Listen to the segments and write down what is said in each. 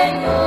Señor.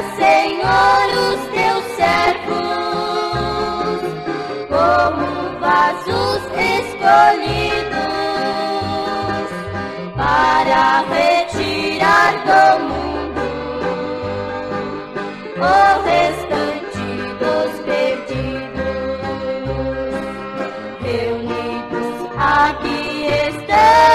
Senhor, os teus servos, como vasos escolhidos, para retirar do mundo o restante dos perdidos. Reunidos aqui estamos.